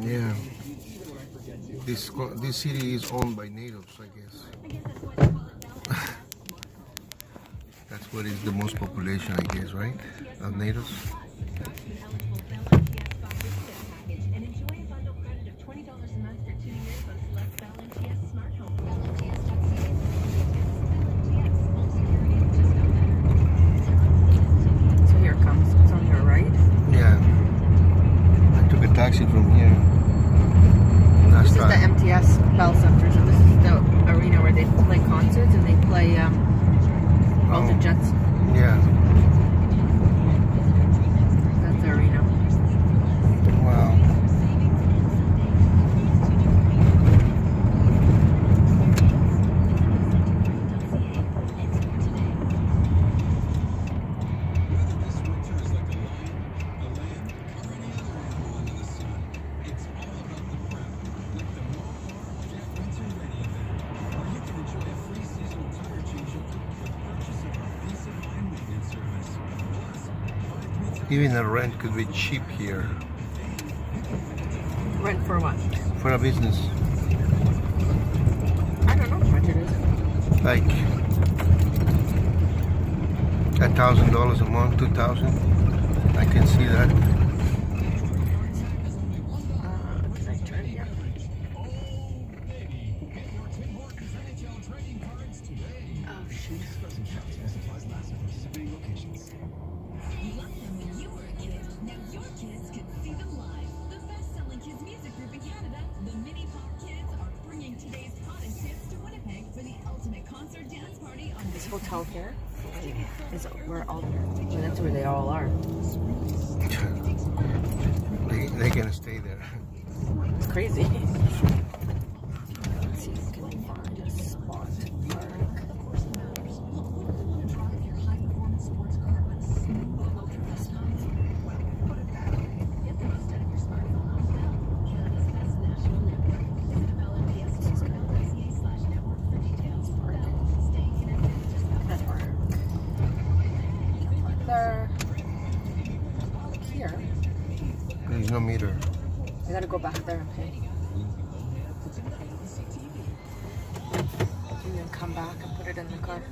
Yeah. This this city is owned by natives, I guess. That's what is the most population, I guess, right? Of natives. Taxi from here. Last This is the. MTS Bell Center. So this is the arena where they play concerts and they play um, all the Oh. Jets. Yeah. Even the rent could be cheap here Rent for what? for a business. I don't know how much it is. Like a thousand dollars a month, two thousand. I can see that. Can I turn here? Oh shoot. Hotel here is where all well, that's where they all are. They they gonna stay there. It's crazy. Let's see if we can find a spot to park. That's park. Park there. Here. No meter. I gotta go back there pay. And then come back and put it in the car.